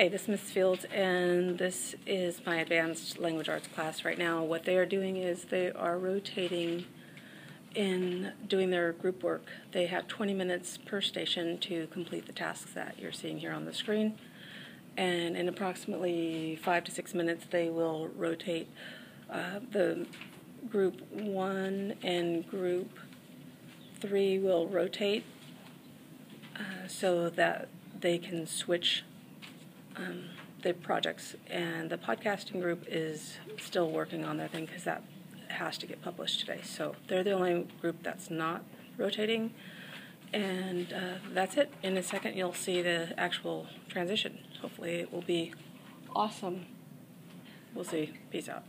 Hey, this is Miss Fields, and this is my advanced language arts class right now. What they are doing is they are rotating in doing their group work. They have 20 minutes per station to complete the tasks that you're seeing here on the screen. And in approximately five to six minutes, they will rotate uh, the group one and group three will rotate uh, so that they can switch um, the projects, and the podcasting group is still working on their thing because that has to get published today. So they're the only group that's not rotating, and uh, that's it. In a second, you'll see the actual transition. Hopefully, it will be awesome. We'll see. Peace out.